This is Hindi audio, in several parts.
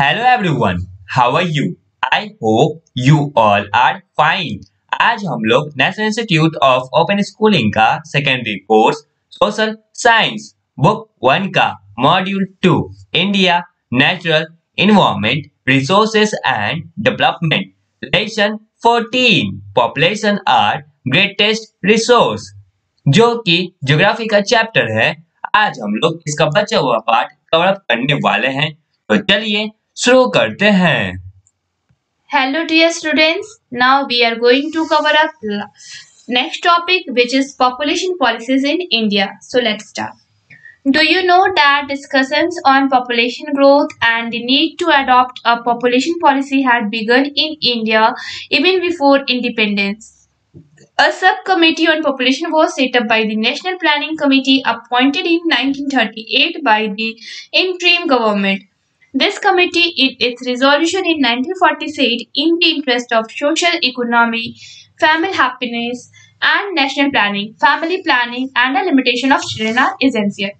Hello everyone, how are you? I hope you all are fine. आज हम लोग national institute of open schooling का secondary course social science book one का module two India natural environment resources and development lesson 14 population are greatest resource जो कि ज्योग्राफी का चैप्टर है आज हम लोग इसका बचा हुआ पार्ट कवर करने वाले हैं तो चलिए शुरू करते हैं Hello dear students, now we are going to cover up next topic which is population policies in India. So let's start. Do you know that discussions on population growth and the need to adopt a population policy had begun in India even before independence? A subcommittee on population was set up by the National Planning Committee appointed in 1938 by the interim government. This committee, in its resolution in 1940, said, in the interest of social economy, family happiness, and national planning, family planning and a limitation of children are essential.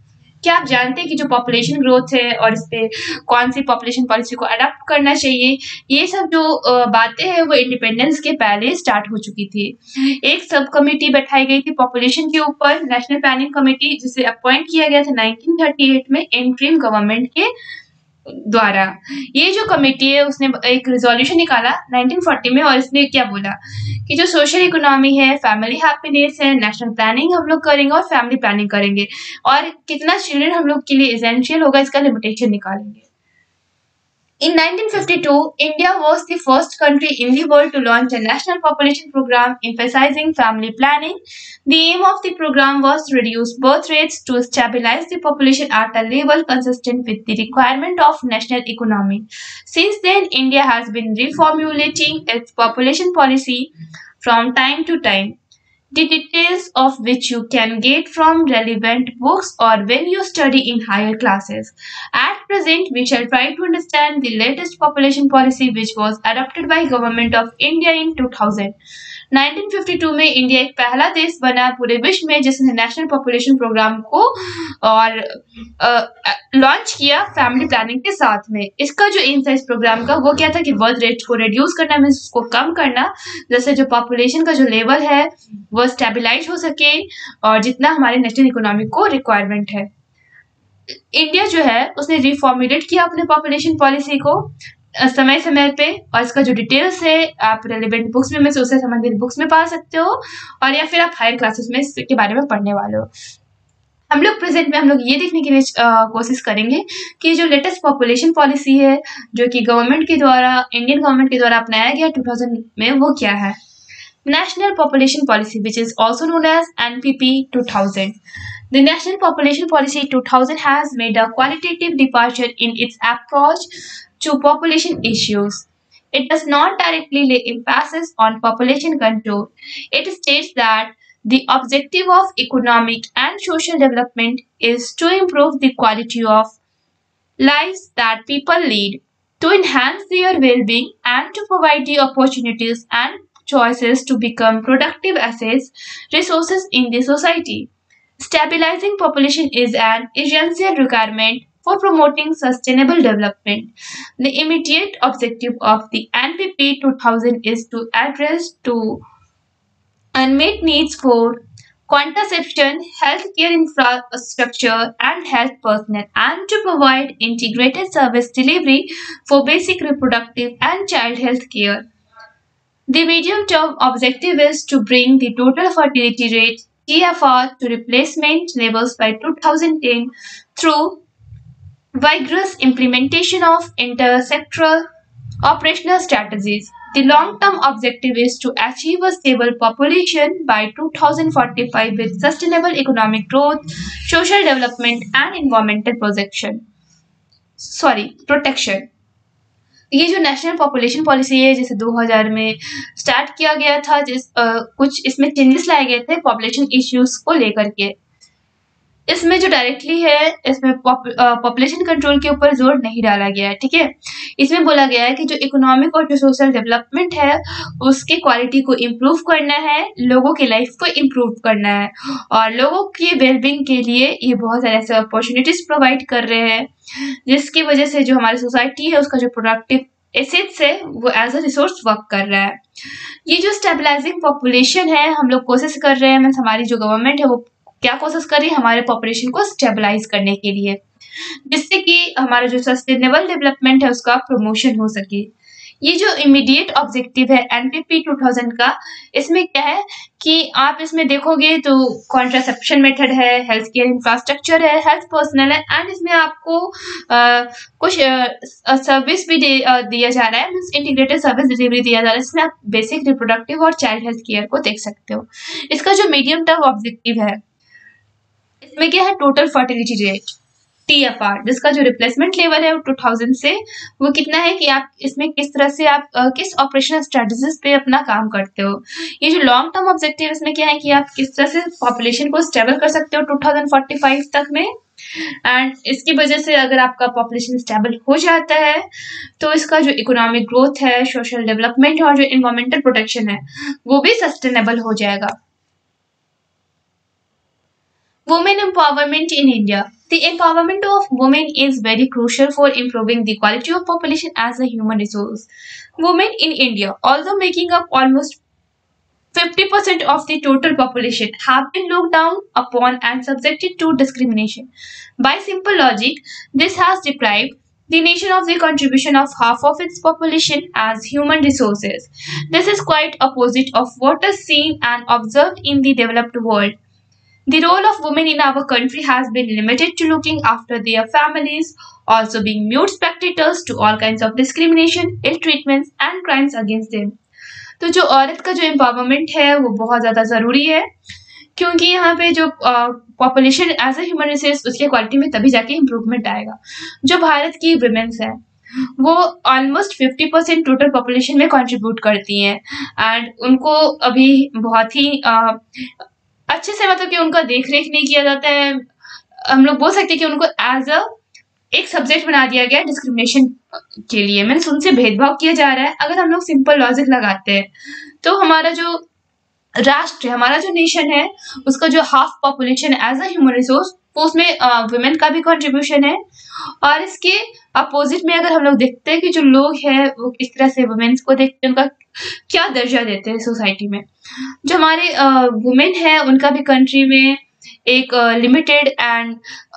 क्या आप जानते हैं कि जो पॉपुलेशन ग्रोथ है और इस पे कौन सी पॉपुलेशन पॉलिसी को अडॉप्ट करना चाहिए ये सब जो बातें हैं वो इंडिपेंडेंस के पहले स्टार्ट हो चुकी थी एक सब कमेटी बैठाई गई थी पॉपुलेशन के ऊपर नेशनल प्लानिंग कमेटी जिसे अपॉइंट किया गया था 1938 में इंट्रीम गवर्नमेंट के द्वारा। ये जो कमेटी है, उसने एक रिजोल्यूशन निकाला 1940 में और इसने क्या बोला कि जो सोशल इकोनॉमी है फैमिली हैप्पीनेस है नेशनल प्लानिंग हम लोग करेंगे और फैमिली प्लानिंग करेंगे। और कितना चिल्ड्रेन हम लोग के लिए इसेंशियल होगा, इसका लिमिटेशन निकालेंगे। In 1952, India was the first country in the world to launch a national population program emphasizing family planning. The aim of the program was to reduce birth rates to stabilize the population at a level consistent with the requirement of national economy. Since then, India has been reformulating its population policy from time to time the details of which you can get from relevant books or when you study in higher classes. At present, we shall try to understand the latest population policy which was adopted by Government of India in 2000. 1952 में इंडिया एक पहला देश बना पूरे विश्व में जिसने नेशनल पॉपुलेशन प्रोग्राम को और लॉन्च किया फैमिली प्लानिंग के साथ में इसका जो एम था इस प्रोग्राम का वो क्या था कि बर्थ रेट को रिड्यूस करना मीन्स उसको कम करना जैसे जो पॉपुलेशन का जो लेवल है वो स्टेबिलाईज हो सके और जितना हमारे नेशनल इकोनॉमी को रिक्वायरमेंट है। इंडिया जो है, उसने रिफॉर्मुलेट किया अपने पॉपुलेशन पॉलिसी को समय समय पे, और इसका जो डिटेल्स है, आप रेलिवेंट बुक्स में, मैं उससे संबंधित बुक्स में पा सकते हो, और या फिर आप हायर क्लासेस में इसके बारे में पढ़ने वाले हो। हम लोग प्रेजेंट में हम लोग ये देखने की कोशिश करेंगे कि जो लेटेस्ट पॉपुलेशन पॉलिसी है, जो कि गवर्नमेंट के द्वारा इंडियन गवर्नमेंट के द्वारा अपनाया गया 2000 में, वो क्या है। National Population Policy, which is also known as NPP 2000. The National Population Policy 2000 has made a qualitative departure in its approach to population issues. It does not directly lay emphasis on population control. It states that the objective of economic and social development is to improve the quality of lives that people lead, to enhance their well-being and to provide the opportunities and choices to become productive assets, resources in the society. Stabilizing population is an essential requirement for promoting sustainable development. The immediate objective of the NPP 2000 is to address to unmet needs for contraception, healthcare infrastructure, and health personnel, and to provide integrated service delivery for basic reproductive and child health care. The medium term objective is to bring the total fertility rate TFR to replacement levels by 2010 through vigorous implementation of intersectoral operational strategies. The long-term objective is to achieve a stable population by 2045 with sustainable economic growth, social development and environmental protection. Sorry, protection. ये जो नेशनल पॉपुलेशन पॉलिसी है जिसे 2000 में स्टार्ट किया गया था जिस आ, कुछ इसमें चेंजेस लाए गए थे पॉपुलेशन इश्यूज़ को लेकर के। इसमें जो डायरेक्टली है, इसमें पॉपुलेशन कंट्रोल के ऊपर ज़ोर नहीं डाला गया है, ठीक है? इसमें बोला गया है कि जो इकोनॉमिक और जो सोशल डेवलपमेंट है, उसके क्वालिटी को इम्प्रूव करना है, लोगों की लाइफ को इम्प्रूव करना है। और लोगों की वेलबिंग के लिए ये बहुत सारे ऐसे अपॉर्चुनिटीज़ प्रोवाइड कर रहे हैं, जिसकी वजह से जो हमारी सोसाइटी है, उसका जो प्रोडक्टिव एसेट्स है, वो एज अ रिसोर्स वर्क कर रहा है। ये जो स्टेबलाइजिंग पॉपुलेशन है, हम लोग कोशिश कर रहे हैं मीन्स हमारी जो गवर्नमेंट है, वो क्या कोशिश कर रही है हमारे पॉपुलेशन को स्टेबलाइज करने के लिए? जिससे कि हमारा जो सस्टेनेबल डेवलपमेंट है उसका प्रमोशन हो सके। ये जो इमीडिएट ऑब्जेक्टिव है एनपीपी 2000 का इसमें क्या है कि आप इसमें देखोगे तो कॉन्ट्रासेप्शन मेथड है हेल्थ केयर इंफ्रास्ट्रक्चर है हेल्थ पर्सनल है एंड इसमें आपको आ, कुछ सर्विस भी दे, आ, दिया जा रहा है मीन्स इंटीग्रेटेड सर्विस डिलीवरी दिया जा रहा है इसमें आप बेसिक रिप्रोडक्टिव और चाइल्ड हेल्थ केयर को देख सकते हो। इसका जो मीडियम टर्म ऑब्जेक्टिव है इसमें क्या है? Total fertility rate T F R जिसका जो रिप्लेसमेंट लेवल है वो टू थाउज़ेंड से वो कितना है कि आप इसमें किस तरह से आप uh, किस ऑपरेशनल स्ट्रेटजीज पे अपना काम करते हो? ये जो लॉन्ग टर्म ऑब्जेक्टिव इसमें क्या है कि आप किस तरह से पॉपुलेशन को स्टेबल कर सकते हो टू थाउज़ेंड फोर्टी फाइव तक में? एंड इसकी वजह से अगर आपका पॉपुलेशन स्टेबल हो जाता है तो इसका जो इकोनॉमिक ग्रोथ है सोशल डेवलपमेंट और जो इन्वायरमेंटल प्रोटेक्शन है वो भी सस्टेनेबल हो जाएगा। Women empowerment in India. The empowerment of women is very crucial for improving the quality of population as a human resource. Women in India, although making up almost 50% of the total population, have been looked down upon and subjected to discrimination. By simple logic, this has deprived the nation of the contribution of half of its population as human resources. This is quite opposite of what is seen and observed in the developed world. The role of women in our country has been limited to looking after their families, also being mute spectators to all kinds of discrimination, ill treatments and crimes against them. तो जो औरत का जो एम्पावरमेंट है वो बहुत ज़्यादा ज़रूरी है क्योंकि यहाँ पे जो population as a human resource उसके क्वालिटी में तभी जाके इम्प्रूवमेंट आएगा जो भारत की वुमेन्स है वो almost fifty percent total population में कंट्रीब्यूट करती हैं एंड उनको अभी बहुत ही अच्छे से मतलब कि उनका देख रेख नहीं किया जाता है। हम लोग बोल सकते हैं कि उनको एज अ एक सब्जेक्ट बना दिया गया डिस्क्रिमिनेशन के लिए। मैंने उनसे भेदभाव किया जा रहा है। अगर हम लोग सिंपल लॉजिक लगाते हैं तो हमारा जो राष्ट्र हमारा जो नेशन है, उसका जो half population as a human resource वो उसमें वुमेन का भी कंट्रीब्यूशन है। और इसके अपोजिट में अगर हम लोग देखते हैं कि जो लोग हैं, वो किस तरह से वुमेन्स को देखते हैं, उनका क्या दर्जा देते हैं सोसाइटी में? जो हमारे वुमेन है, उनका भी कंट्री में एक लिमिटेड एंड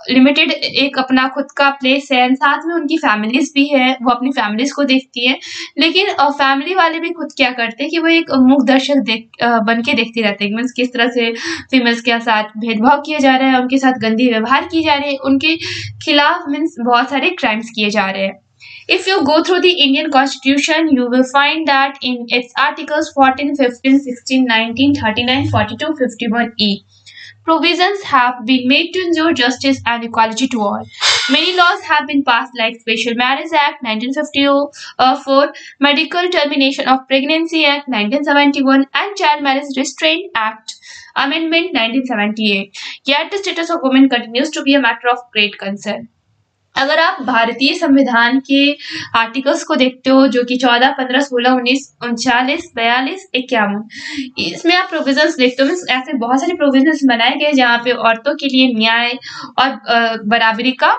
लिमिटेड एक अपना खुद का प्लेस है साथ में उनकी फैमिलीज़ भी है वो अपनी फैमिलीज़ को देखती है। लेकिन फैमिली वाले भी खुद क्या करते हैं कि वो एक मुख दर्शक देख बन के देखते रहते हैं मीन्स किस तरह से फीमेल्स के साथ भेदभाव किया जा रहा है उनके साथ गंदी व्यवहार की जा रही है उनके खिलाफ मीन्स बहुत सारे क्राइम्स किए जा रहे हैं। If you go through the Indian Constitution, you will find that in its Articles 14, 15, 16, 19, 39, 42, 51e, provisions have been made to ensure justice and equality to all. Many laws have been passed like Special Marriage Act 1954, Medical Termination of Pregnancy Act 1971 and Child Marriage Restraint Act Amendment 1978. Yet the status of women continues to be a matter of great concern. अगर आप भारतीय संविधान के आर्टिकल्स को देखते हो, जो कि चौदह, पंद्रह, सोलह, उन्नीस, उनचालीस, बयालीस, इक्यावन, इसमें आप प्रोविजंस देखते हो। ऐसे बहुत सारे प्रोविजंस बनाए गए जहाँ पे औरतों के लिए न्याय और बराबरी का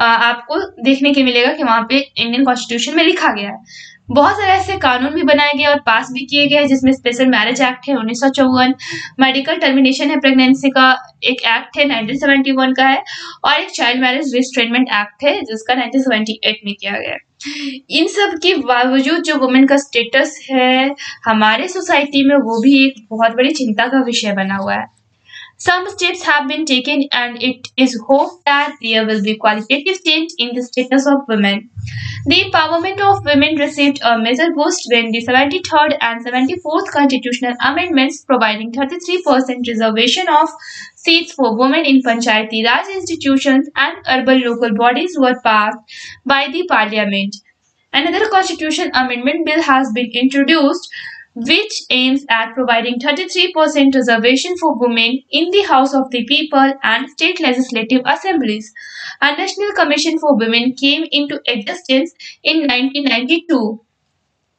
आपको देखने के मिलेगा कि वहाँ पे इंडियन कॉन्स्टिट्यूशन में लिखा गया है। बहुत सारे ऐसे कानून भी बनाए गए और पास भी किए गए जिसमें स्पेशल मैरिज एक्ट है, उन्नीस सौ चौवन मेडिकल टर्मिनेशन है प्रेगनेंसी का एक एक्ट है 1971 का है, और एक चाइल्ड मैरिज रिस्ट्रेनमेंट एक्ट है, जिसका 1978 में किया गया है। इन सब के बावजूद जो वुमेन का स्टेटस है, हमारे सोसाइटी में वो भी एक बहुत बड़ी चिंता का विषय बना हुआ है। Some steps have been taken and it is hoped that there will be qualitative change in the status of women. The empowerment of women received a major boost when the 73rd and 74th constitutional amendments providing 33% reservation of seats for women in Panchayati Raj institutions and urban local bodies were passed by the parliament. Another constitution amendment bill has been introduced which aims at providing 33% reservation for women in the House of the People and state legislative assemblies. A National Commission for Women came into existence in 1992.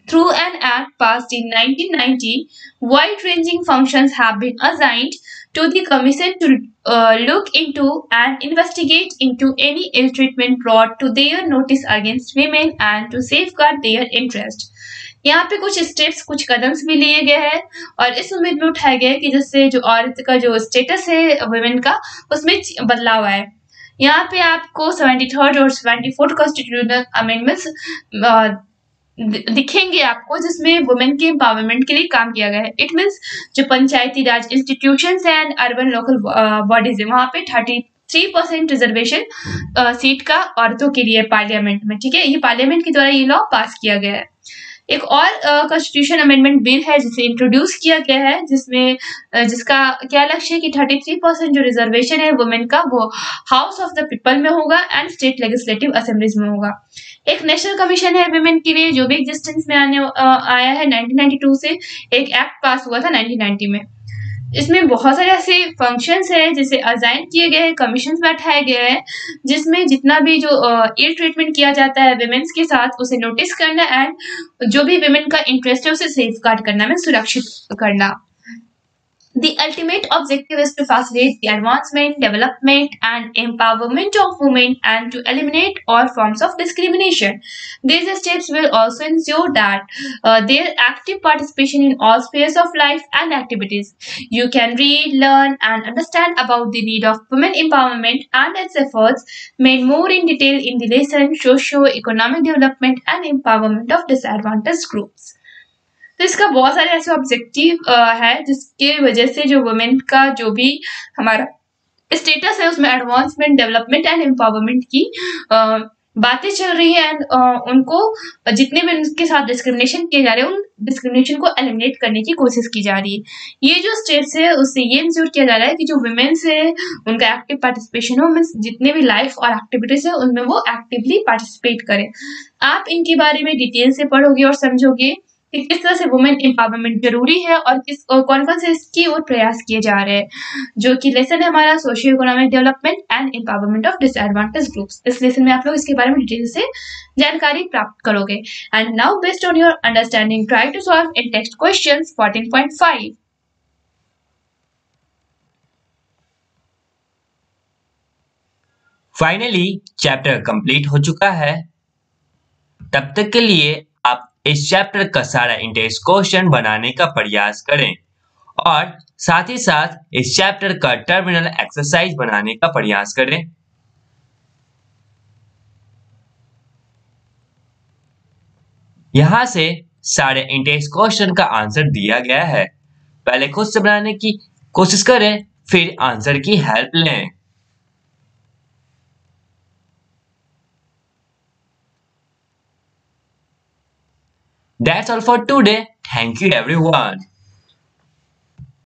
Through an act passed in 1990, wide-ranging functions have been assigned to the Commission to uh, look into and investigate into any ill treatment brought to their notice against women and to safeguard their interest. यहाँ पे कुछ स्टेप्स कुछ कदम्स भी लिए गए हैं और इस उम्मीद में उठाया गया है कि जिससे जो औरत का जो स्टेटस है वुमेन का, उसमें बदलाव आए। यहाँ पे आपको सेवेंटी थर्ड और सेवेंटी फोर्थ कॉन्स्टिट्यूशनल अमेंडमेंट्स दिखेंगे आपको, जिसमें वुमेन के एम्पावरमेंट के लिए काम किया गया है। इट मीन्स जो panchayati raj institution and urban local bodies है, वहाँ पे thirty three percent reservation seat का औरतों के लिए पार्लियामेंट में, ठीक है? ये पार्लियामेंट के द्वारा ये लॉ पास किया गया है। एक और कॉन्स्टिट्यूशन अमेंडमेंट बिल है, जिसे इंट्रोड्यूस किया गया है, जिसमें जिसका क्या लक्ष्य है कि थर्टी थ्री परसेंट जो रिजर्वेशन है वुमेन का, वो हाउस ऑफ़ द पीपल में होगा एंड स्टेट लेजिस्लेटिव असेंबलीज में होगा। एक नेशनल कमीशन है वुमेन के लिए, जो भी एग्जिस्टेंस में आने आया है 1992 से, एक एक्ट पास हुआ था 1990 में। इसमें बहुत सारे ऐसे फ़ंक्शंस हैं, जैसे अजाइन किए गए हैं कमीशन बैठाए गए हैं, जिसमें जितना भी जो इल ट्रीटमेंट किया जाता है वेमेन्स के साथ, उसे नोटिस करना एंड जो भी वेमेन का इंटरेस्ट है, उसे सेफ़ गार्ड करना, में सुरक्षित करना। The ultimate objective is to facilitate the advancement, development, and empowerment of women and to eliminate all forms of discrimination. These steps will also ensure that uh, their active participation in all spheres of life and activities. You can read, learn, and understand about the need of women empowerment and its efforts made more in detail in the lesson Socio-Economic Development and Empowerment of Disadvantaged Groups. तो इसका बहुत सारे ऐसे ऑब्जेक्टिव है, जिसके वजह से जो वुमेन का जो भी हमारा स्टेटस है, उसमें एडवांसमेंट डेवलपमेंट एंड एम्पावरमेंट की बातें चल रही है एंड उनको जितने भी उनके साथ डिस्क्रिमिनेशन किए जा रहे हैं, उन डिस्क्रिमिनेशन को एलिमिनेट करने की कोशिश की जा रही है। ये जो स्टेट्स है, उससे ये इंश्योर किया जा रहा है कि जो वुमेन्स है उनका एक्टिव पार्टिसिपेशन हो मीन्स जितने भी लाइफ और एक्टिविटीज़ है, उनमें वो एक्टिवली पार्टिसिपेट करें। आप इनके बारे में डिटेल से पढ़ोगे और समझोगे कि किस तरह से वुमेन एम्पावरमेंट ज़रूरी है और किस, और कौन कौन से इसकी ओर प्रयास किए जा रहे हैं, जो कि लेसन है हमारा socio economic development and empowerment of disadvantage groups इस लेसन में आप लोग इसके बारे में डिटेल से जानकारी प्राप्त करोगे। And now based on your understanding try to solve in text question 14.5 finally chapter complete हो चुका है। तब तक के लिए इस चैप्टर का सारा इंटेक्स क्वेश्चन बनाने का प्रयास करें। और साथ ही साथ इस चैप्टर का टर्मिनल एक्सरसाइज बनाने का प्रयास करें। यहाँ से सारे इंटेक्स क्वेश्चन का आंसर दिया गया है। पहले खुद से बनाने की कोशिश करें, फिर आंसर की हेल्प लें। That's all for today. Thank you everyone.